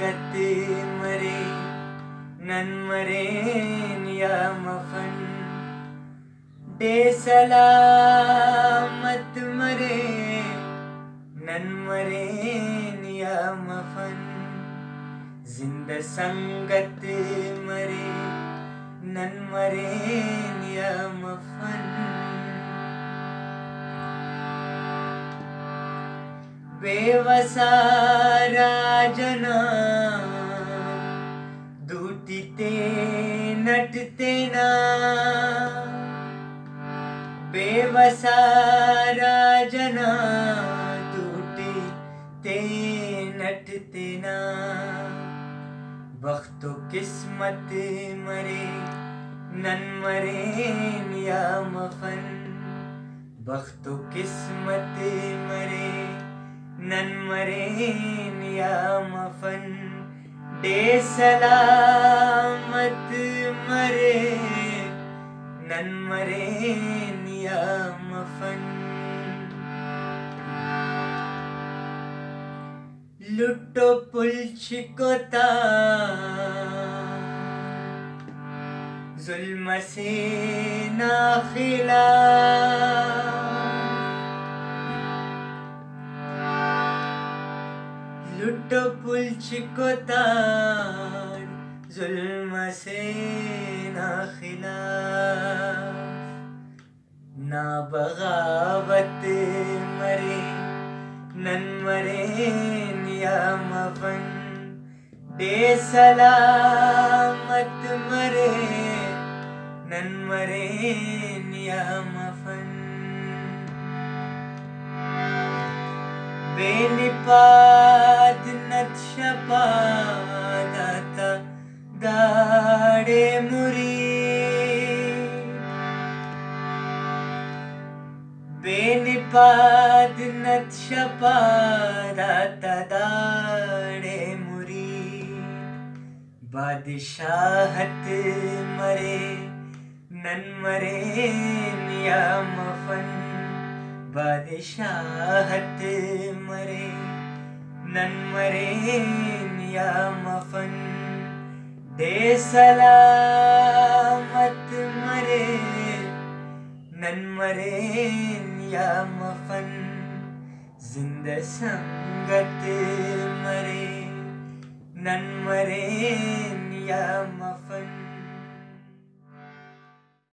गत मरे नन्मरे नफन्ला मत मरे नन्मरे सङ्गत मरे नन्मरे जना दूटिते, नटते ना। बेवसारा जना दूटिते, नटते ना। वक्तो किस्मत मरे, नन मरे नियामफन वक्तो किस्मत मरे नन्मरेन या मफन, डे सलामत मरे। नन्मरेन या मफन। लुटो पुलचिकोता जुल्म से ना खिला लुटो पुलचिकोतार जुल्म से ना खिलाफ। ना बगावत मरे, नन मरे, या मफन। दे मरे, नन मरे, या मफन। बेनिपाद नक्षपादाता दाडे मुरी। बेनिपाद नक्षपादाता दाडे मुरी। बादशाहत मरे नन मरे नियामफन बादशाहत मरे। नन मरे नियामफन दे सलामत मरे नन मरे नियामफन जिंद संगत मरे नन मरे नियामफन